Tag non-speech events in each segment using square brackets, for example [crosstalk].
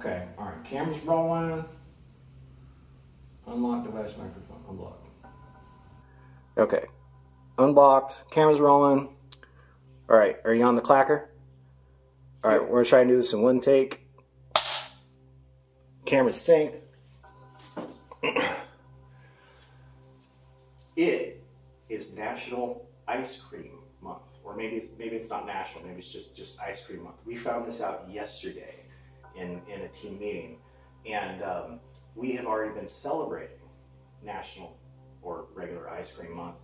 Okay, all right, camera's rolling. Unlock device microphone, unblocked. Okay, unblocked, camera's rolling. All right, are you on the clacker? All right, we're gonna try and do this in one take. Camera's synced. [clears throat] it is National Ice Cream Month, or maybe it's maybe it's not national, maybe it's just just Ice Cream Month. We found this out yesterday in in a team meeting, and um, we have already been celebrating National or regular Ice Cream Month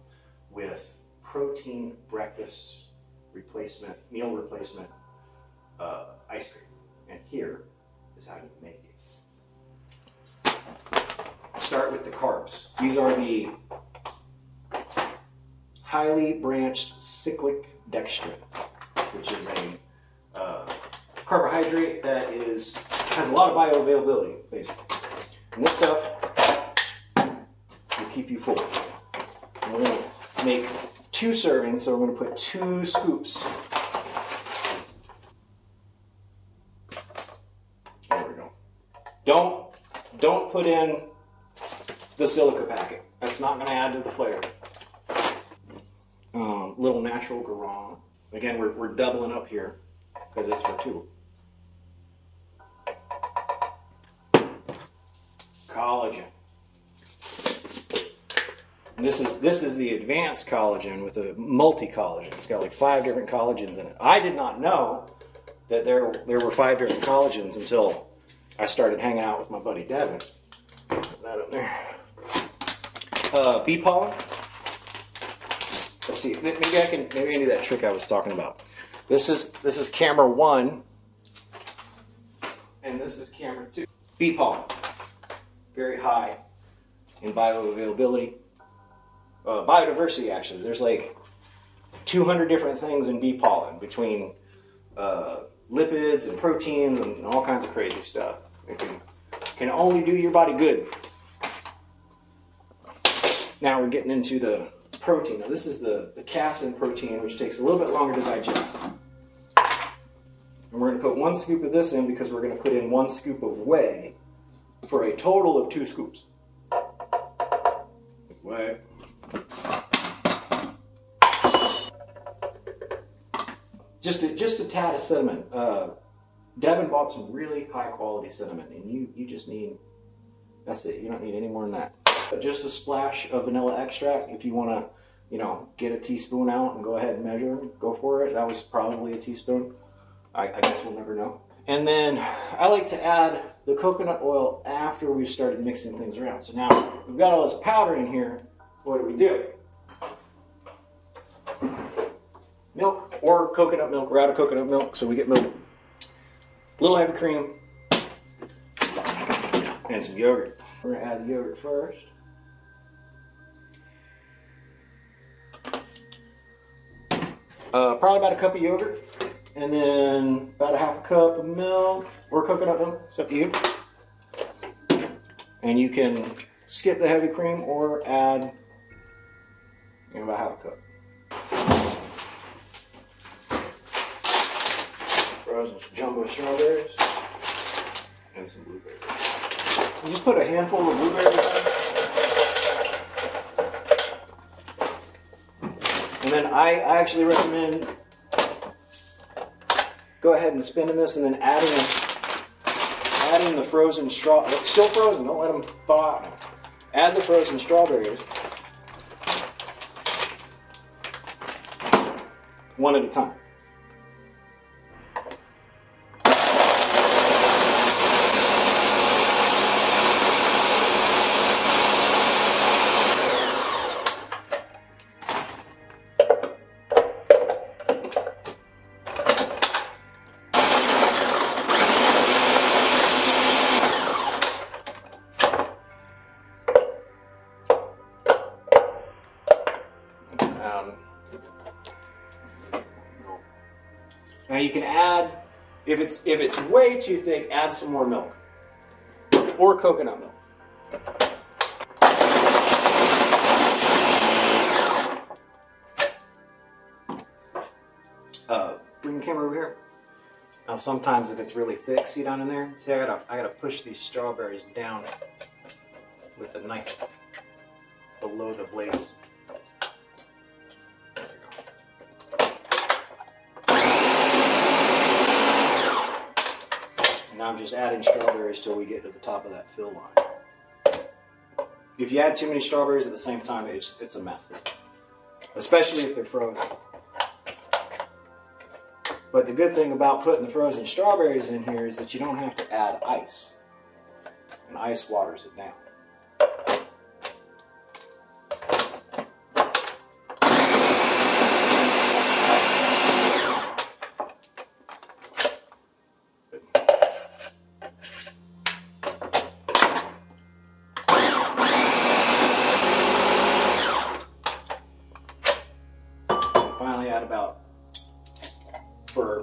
with protein breakfast replacement meal replacement uh, ice cream, and here is how you make it. Start with the carbs. These are the highly branched cyclic dextrin, which is a uh, carbohydrate that is has a lot of bioavailability, basically. And this stuff will keep you full. And we're going to make two servings, so we're going to put two scoops. There we go. Don't don't put in the silica packet. That's not going to add to the flavor. Um, little natural guarana. Again, we're, we're doubling up here because it's for two. Collagen. And this is this is the advanced collagen with a multi collagen. It's got like five different collagens in it. I did not know that there there were five different collagens until I started hanging out with my buddy Devin. Put that up there. Uh, bee pollen. Let's see. Maybe I can maybe I can do that trick I was talking about. This is this is camera one, and this is camera two. Bee pollen, very high in bioavailability, uh, biodiversity. Actually, there's like 200 different things in bee pollen between uh, lipids and proteins and all kinds of crazy stuff. It can can only do your body good. Now we're getting into the protein. Now this is the, the casein protein, which takes a little bit longer to digest. And we're going to put one scoop of this in because we're going to put in one scoop of whey for a total of two scoops. Whey. Just a, just a tad of cinnamon. Uh, Devin bought some really high quality cinnamon, and you, you just need, that's it. You don't need any more than that. Just a splash of vanilla extract if you want to, you know, get a teaspoon out and go ahead and measure, go for it. That was probably a teaspoon. I, I guess we'll never know. And then I like to add the coconut oil after we've started mixing things around. So now we've got all this powder in here. What do we do? Milk or coconut milk. We're out of coconut milk, so we get milk. A little heavy cream and some yogurt. We're gonna add the yogurt first. Uh, probably about a cup of yogurt, and then about a half a cup of milk or coconut milk. It's up to you. And you can skip the heavy cream or add you know, about half a cup. Frozen jumbo strawberries and some blueberries. You just put a handful of blueberries in. And then I, I actually recommend go ahead and spinning this and then adding adding the frozen straw still frozen, don't let them thaw out. Add the frozen strawberries one at a time. If it's if it's way too thick, add some more milk or coconut milk. Uh, bring the camera over here. Now sometimes if it's really thick, see down in there? See, I gotta, I gotta push these strawberries down with the knife below the blades. I'm just adding strawberries till we get to the top of that fill line. If you add too many strawberries at the same time, it's, it's a mess. Especially if they're frozen. But the good thing about putting the frozen strawberries in here is that you don't have to add ice. And ice waters it down.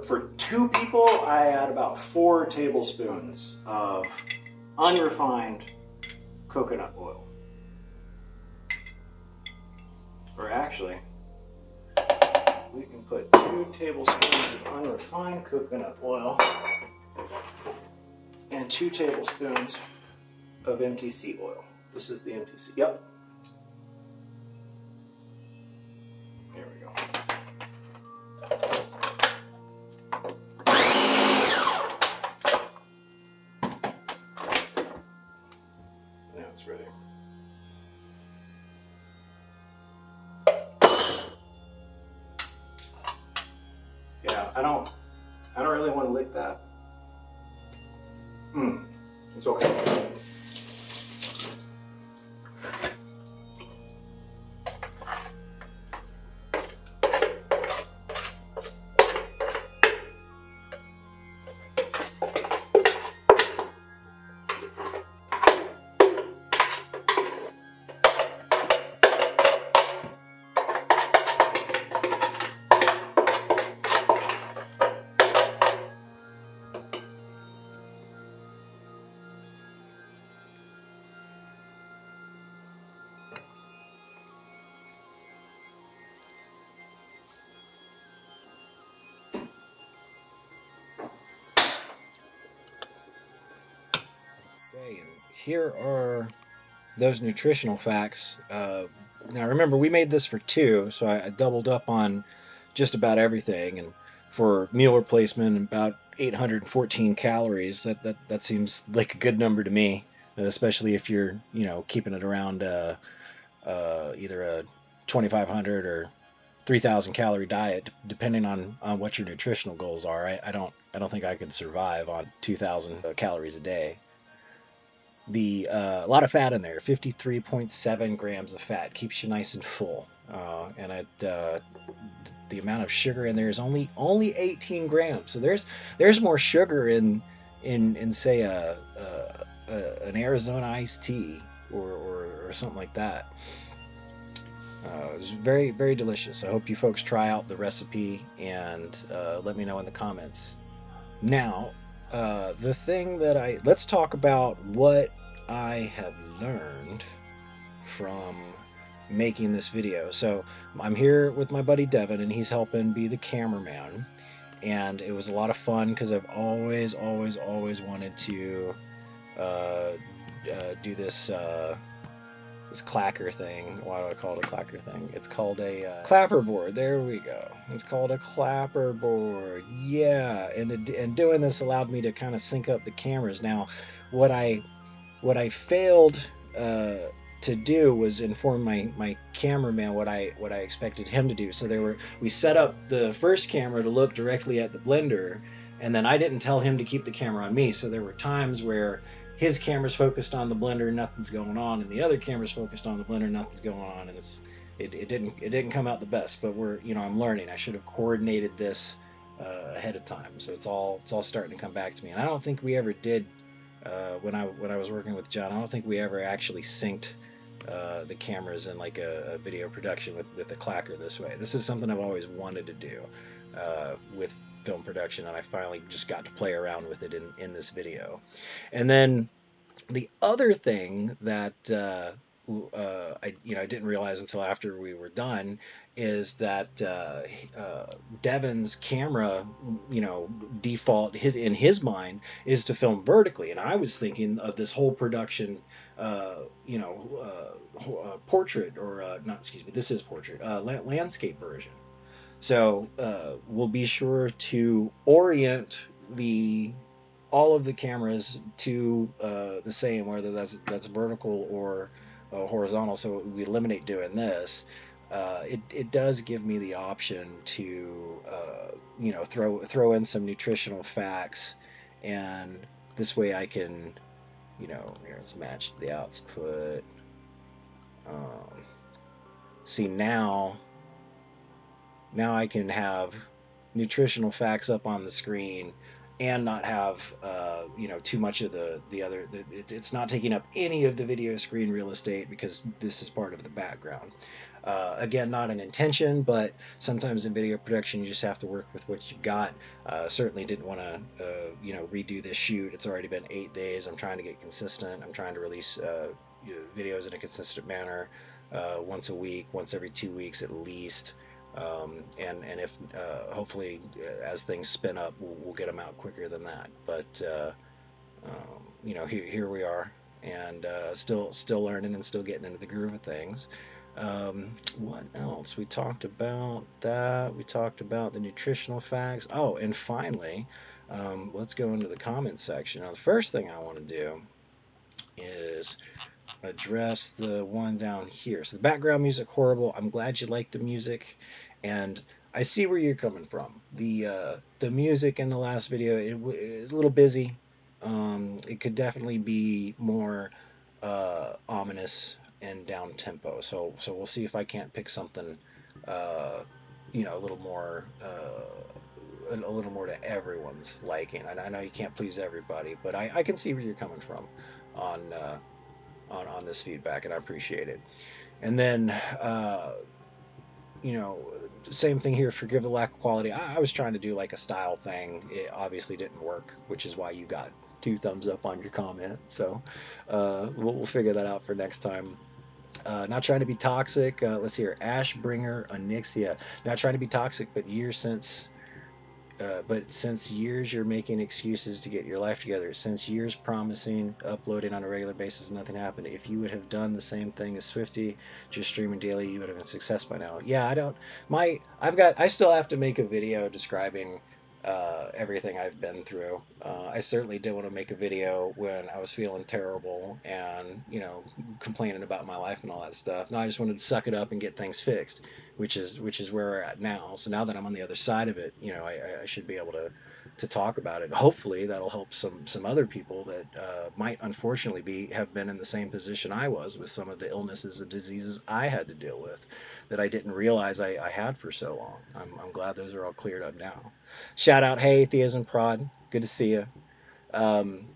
For, two people, I add about four tablespoons of unrefined coconut oil. Or actually, we can put two tablespoons of unrefined coconut oil and two tablespoons of MTC oil. This is the MTC, yep. Okay, here are those nutritional facts. Uh, now, remember, we made this for two, so I, I doubled up on just about everything. And for meal replacement, about 814 calories. That that that seems like a good number to me, especially if you're you know keeping it around uh, uh, either a 2,500 or 3,000 calorie diet, depending on, on what your nutritional goals are. I, I don't I don't think I could survive on 2,000 calories a day the uh, a lot of fat in there. 53.7 grams of fat keeps you nice and full. Uh, and it, uh, the amount of sugar in there is only only 18 grams. So there's there's more sugar in in in say a, a, a an Arizona iced tea or, or, or something like that. Uh, it's very very delicious. I hope you folks try out the recipe and uh, let me know in the comments. Now uh, the thing that I let's talk about what I have learned from making this video. So I'm here with my buddy Devin, and he's helping be the cameraman. And it was a lot of fun because I've always, always, always wanted to uh, uh, do this uh, this clacker thing. Why do I call it a clacker thing? It's called a uh, clapper board. There we go. It's called a clapper board. Yeah, and and doing this allowed me to kind of sync up the cameras. Now, what I what I failed uh, to do was inform my my cameraman what I what I expected him to do. So there were we set up the first camera to look directly at the blender, and then I didn't tell him to keep the camera on me. So there were times where his camera's focused on the blender, nothing's going on, and the other camera's focused on the blender, nothing's going on, and it's it, it didn't it didn't come out the best. But we're you know I'm learning. I should have coordinated this uh, ahead of time, so it's all it's all starting to come back to me. And I don't think we ever did uh, when I when I was working with John. I don't think we ever actually synced. Uh, the cameras in like a, a, video production with, with the clacker this way. This is something I've always wanted to do uh, with film production and I finally just got to play around with it in, in this video. And then the other thing that uh, I you know I didn't realize until after we were done is that uh, uh, Devin's camera, you know, default his, in his mind is to film vertically, and I was thinking of this whole production, uh, you know, uh, uh, portrait or not, excuse me, this is portrait landscape version. So we'll be sure to orient the all of the cameras to the same, whether that's that's vertical or horizontal. So we eliminate doing this uh, it, it does give me the option to uh, you know throw throw in some nutritional facts and this way I can you know here let's match the output um, see now now I can have nutritional facts up on the screen and not have uh, you know too much of the the other the, it, it's not taking up any of the video screen real estate because this is part of the background uh, again, not an intention, but sometimes in video production you just have to work with what you've got. Uh, certainly didn't want to, uh, you know, redo this shoot. It's already been eight days. I'm trying to get consistent. I'm trying to release uh, videos in a consistent manner, uh, once a week, once every two weeks at least. Um, and and if uh, hopefully as things spin up, we'll, we'll, get them out quicker than that. But um, you know, here here we are, and still still learning and still getting into the groove of things. Um, what else? We talked about that. We talked about the nutritional facts. Oh, and finally, um, let's go into the comments section. Now, the first thing I want to do is address the one down here. So the background music horrible. I'm glad you like the music, and I see where you're coming from. The uh, the music in the last video it, it was a little busy. Um, it could definitely be more uh, ominous and down tempo. So so we'll see if I can't pick something, uh, you know, a little more. Uh, a, a little more to everyone's liking. I, I know you can't please everybody, but I, I can see where you're coming from on uh, on on this feedback, and I appreciate it. And then, uh, you know, same thing here. Forgive the lack of quality. I, I was trying to do like a style thing. It obviously didn't work, which is why you got two thumbs up on your comment. So uh, we'll, we'll figure that out for next time. Uh, not trying to be toxic. Uh, let's hear Ashbringer Onyxia. Not trying to be toxic, but years since, uh, but since years you're making excuses to get your life together. Since years promising uploading on a regular basis, nothing happened. If you would have done the same thing as Swifty, just streaming daily, you would have been success by now. Yeah, I don't. My I've got. I still have to make a video describing uh, everything I've been through. Uh, I certainly did want to make a video when I was feeling terrible and, you know, complaining about my life and all that stuff. No, I just wanted to suck it up and get things fixed, which is which is where we're at now. So now that I'm on the other side of it, you know, I, I should be able to to talk about it. Hopefully, that'll help some some other people that uh, might unfortunately be have been in the same position I was with some of the illnesses and diseases I had to deal with that I didn't realize I, I had for so long. I'm, I'm glad those are all cleared up now. Shout out, hey, Theism Prod, good to see you. Um,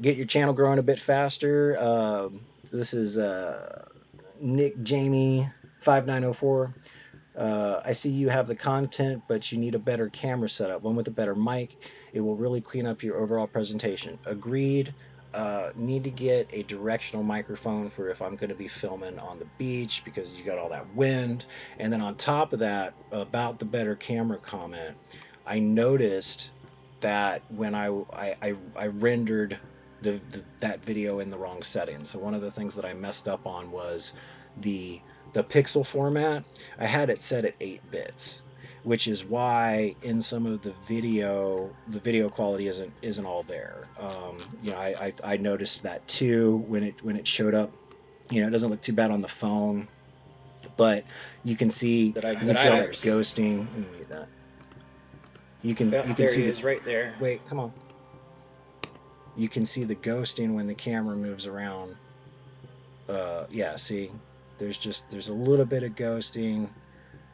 get your channel growing a bit faster. Um, this is uh, Nick Jamie 5904. Uh, I see you have the content, but you need a better camera setup, one with a better mic. It will really clean up your overall presentation. Agreed. Uh, need to get a directional microphone for if I'm going to be filming on the beach because you got all that wind. And then on top of that, about the better camera comment, I noticed that when I, I, I, I rendered the, the, that video in the wrong setting. So one of the things that I messed up on was the the pixel format, I had it set at 8 bits, which is why in some of the video, the video quality isn't isn't all there. Um, you know, I, I, I, noticed that too when it when it showed up. You know, it doesn't look too bad on the phone, but you can see that I, that I ghosting. that. You can you can see it right there. Wait, come on. You can see the ghosting when the camera moves around. Uh, yeah, see, there's just there's a little bit of ghosting,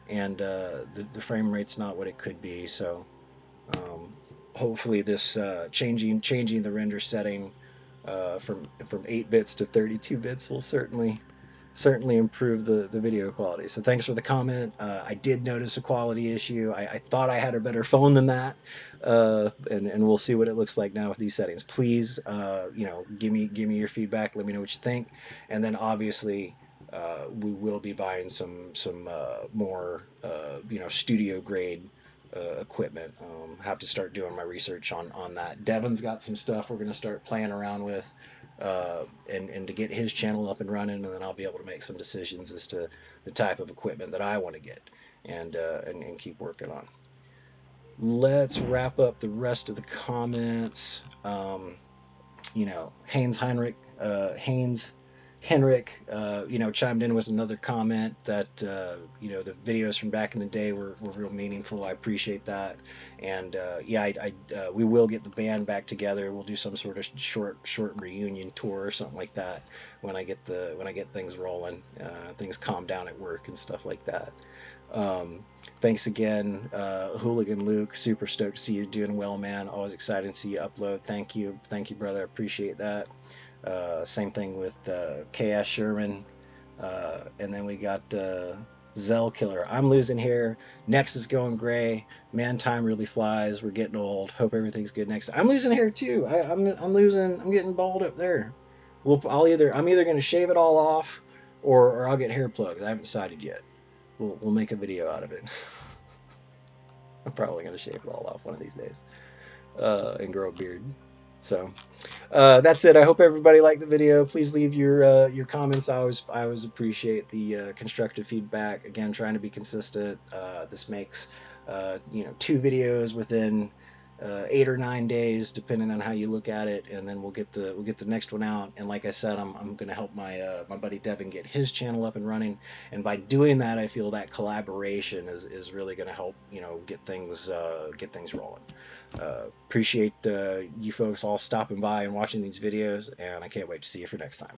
and uh, the the frame rate's not what it could be. So um, hopefully this uh, changing changing the render setting uh, from from 8 bits to 32 bits will certainly certainly improve the, the video quality. So thanks for the comment. Uh, I did notice a quality issue. I, I, thought I had a better [laughs] phone than that, uh, and and we'll see what it looks like now with these settings. Please, uh, you know, give me give me your feedback. Let me know what you think, and then obviously uh, we will be buying some some uh, more uh, you know studio grade uh, equipment. Um, have to start doing my research on on that. Devin's got some stuff we're going to start playing around with, uh, and and to get his channel up and running, and then I'll be able to make some decisions as to the type of equipment that I want to get, and, and and keep working on. Let's wrap up the rest of the comments. Um, you know, Haynes Heinrich, uh, Haynes Henrik, uh, you know, chimed in with another comment that, uh, you know, the videos from back in the day were, were real meaningful. I appreciate that. And, uh, yeah, I, I uh, we will get the band back together. We'll do some sort of short, short reunion tour or something like that when I get the, when I get things rolling, uh, things calm down at work and stuff like that. Um, thanks again, uh, Hooligan Luke. Super stoked to see you doing well, man. Always excited to see you upload. Thank you. Thank you, brother. I appreciate that. Uh, same thing with uh, K.S. Sherman. Uh, and then we got uh, Zell Killer. I'm losing hair. Nexius going gray. Man, time really flies. We're getting old. Hope everything's good next. I'm losing hair too. I, am I'm, I'm losing. I'm getting bald up there. We'll, I'll either I'm either going to shave it all off, or, or I'll get hair plugs. I haven't decided yet. We'll we'll make a video out of it. [laughs] I'm probably going to shave it all off one of these days, uh, and grow a beard. So uh, that's it. I hope everybody liked the video. Please leave your uh, your comments. I always I always appreciate the uh, constructive feedback. Again, trying to be consistent. Uh, this makes uh, you know two videos within uh, eight or nine days, depending on how you look at it, and then we'll get the we'll get the next one out. And like I said, I'm, I'm to help my my buddy Devin get his channel up and running. And by doing that, I feel that collaboration is, is really to help you know get things get things rolling. Uh, appreciate uh, you folks all stopping by and watching these videos, and I can't wait to see you for next time.